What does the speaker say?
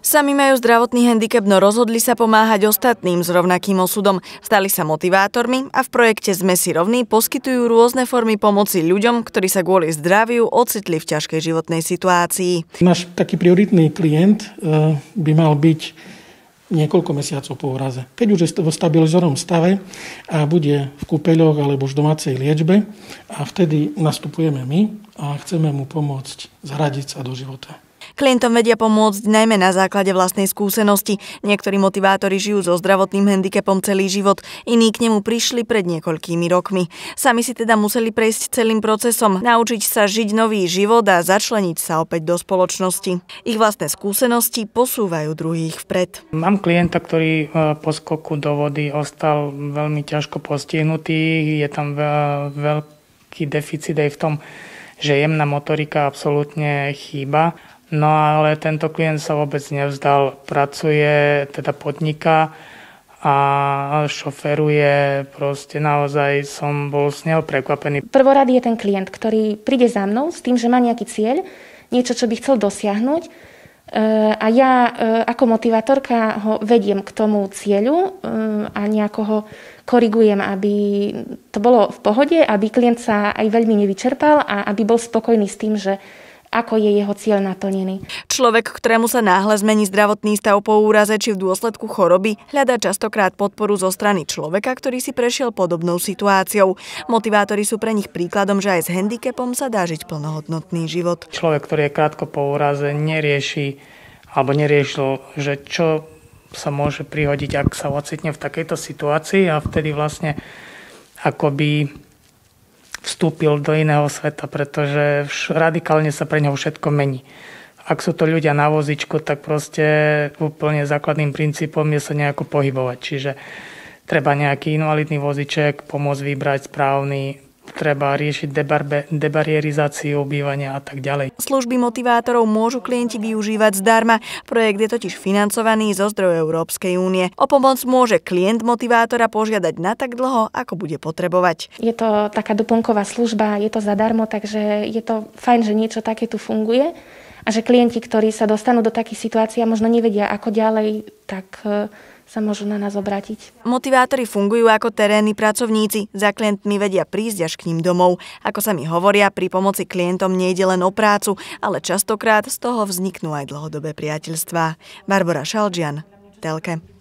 Sami majú zdravotný handicap, no rozhodli sa pomáhať ostatným s rovnakým osudom. Stali sa motivátormi a v projekte Sme si rovní poskytujú rôzne formy pomoci ľuďom, ktorí sa kvôli zdraviu ocitli v ťažkej životnej situácii. Náš taký prioritný klient e, by mal byť niekoľko mesiacov po úraze. Keď už je vo stabilizovanom stave a bude v kúpeľoch alebo už domácej liečbe a vtedy nastupujeme my a chceme mu pomôcť zhradiť sa do života. Klientom vedia pomôcť najmä na základe vlastnej skúsenosti. Niektorí motivátori žijú so zdravotným handicapom celý život, iní k nemu prišli pred niekoľkými rokmi. Sami si teda museli prejsť celým procesom, naučiť sa žiť nový život a začleniť sa opäť do spoločnosti. Ich vlastné skúsenosti posúvajú druhých vpred. Mám klienta, ktorý e, po skoku do vody ostal veľmi ťažko postihnutý. Je tam veľký deficit aj v tom, že jemná motorika absolútne chýba No ale tento klient sa vôbec nevzdal, pracuje, teda podniká a šoferuje, proste naozaj som bol s neho prekvapený. Prvorady je ten klient, ktorý príde za mnou s tým, že má nejaký cieľ, niečo, čo by chcel dosiahnuť. E, a ja e, ako motivátorka ho vediem k tomu cieľu e, a nejako ho korigujem, aby to bolo v pohode, aby klient sa aj veľmi nevyčerpal a aby bol spokojný s tým, že ako je jeho cieľ naplnený. Človek, ktorému sa náhle zmení zdravotný stav po úraze či v dôsledku choroby, hľadá častokrát podporu zo strany človeka, ktorý si prešiel podobnou situáciou. Motivátori sú pre nich príkladom, že aj s handicapom sa dá žiť plnohodnotný život. Človek, ktorý je krátko po úraze, nerieši alebo neriešil, že čo sa môže prihodiť, ak sa ocitne v takejto situácii a vtedy vlastne akoby vstúpil do iného sveta, pretože radikálne sa pre neho všetko mení. Ak sú to ľudia na vozičku, tak proste úplne základným princípom je sa nejako pohybovať. Čiže treba nejaký invalidný voziček, pomôcť vybrať správny, treba riešiť debarbe, debarierizáciu bývania a tak ďalej. Služby motivátorov môžu klienti využívať zdarma. Projekt je totiž financovaný zo zdrojov Európskej únie. O pomoc môže klient motivátora požiadať na tak dlho, ako bude potrebovať. Je to taká doplnková služba, je to zadarmo, takže je to fajn, že niečo také tu funguje a že klienti, ktorí sa dostanú do takých situácií a možno nevedia, ako ďalej, tak sa môžu na nás obrátiť. Motivátori fungujú ako terénni pracovníci. Za klientmi vedia prísť až k ním domov. Ako sa mi hovoria, pri pomoci klientom nejde len o prácu, ale častokrát z toho vzniknú aj dlhodobé priateľstvá. Barbara Šalžian, Telke.